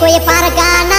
कोई पार गाना